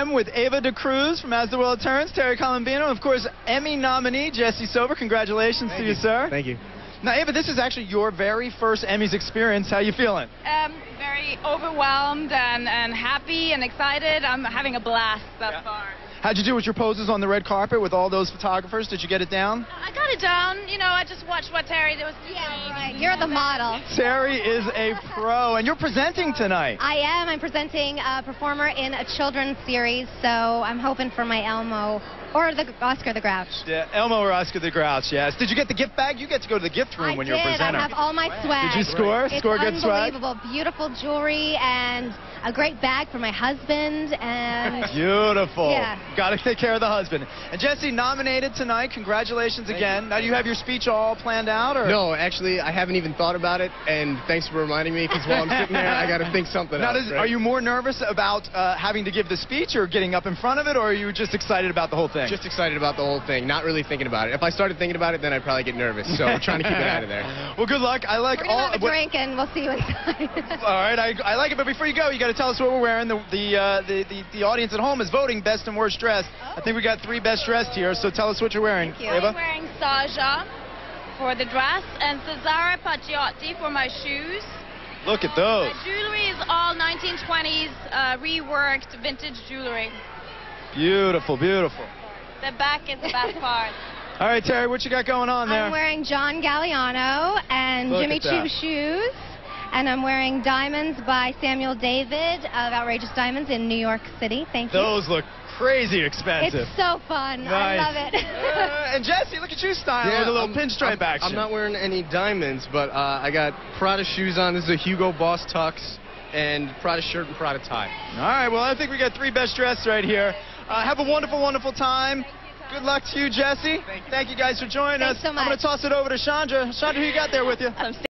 am with Ewa da Cruz from As the World Turns, Terri Colombino, of course, Emmy nominee Jesse Soffer. Congratulations Thank to you, sir. Thank you. Now, Ewa, this is actually your very first Emmys experience. How you feeling? Um, very overwhelmed and, and happy and excited. I'm having a blast thus Yeah. far. How'd you do with your poses on the red carpet with all those photographers? Did you get it down? I got it down. You know, I just watched what Terri was doing. Yeah, right. You're the model. Terri is a pro, and you're presenting tonight. I am. I'm presenting a performer in a children's series, so I'm hoping for my Elmo or the Oscar the Grouch. Yeah, Elmo or Oscar the Grouch, yes. Did you get the gift bag? You get to go to the gift room I when did. you're a presenter. I have all my swag. Did you score? It's Score good swag? unbelievable. Beautiful jewelry and a great bag for my husband and Beautiful. Yeah. Got to take care of the husband. And Jesse, nominated tonight. Congratulations again. Now, do you have your speech all planned out? or No, actually, I haven't even thought about it, and thanks for reminding me, because while I'm sitting there, I got to think something Now, else. does, right? are you more nervous about uh, having to give the speech or getting up in front of it, or are you just excited about the whole thing? Just excited about the whole thing, not really thinking about it. If I started thinking about it, then I'd probably get nervous, so we're trying to keep it out of there. Well, good luck. I like we're gonna all. have a what- drink and we'll see you inside. all right, I, I like it, but before you go, you got to tell us what we're wearing. The the, uh, the the the audience at home is voting best and worst dressed. I think we got three best dressed here, so tell us what you're wearing, Thank you. Ewa. I'm wearing Saja for the dress and Cesare Paciotti for my shoes. Look at those. My jewelry is all 1920s uh, reworked vintage jewelry. Beautiful, beautiful. The back is the best part. All right, Terri, what you got going on there? I'm wearing John Galliano and Look Jimmy. Choo shoes. And I'm wearing Diamonds by Samuel David of Outrageous Diamonds in New York City. Thank you. Those look crazy expensive. It's so fun. I love it. Uh, and Jesse, look at you styling with a little I'm- pinstripe I'm, action. I'm not wearing any diamonds, but uh, I got Prada shoes on. This is a Hugo Boss tux, and Prada shirt and Prada tie. All right, well, I think we got three best dressed right here. Uh, have a wonderful, wonderful time. Good luck to you, Jesse. Thank you, guys, for jojoining Thanks us. so I'm going to toss it over to Chandra. Chandra, who you got there with you? I'm